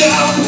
Wow.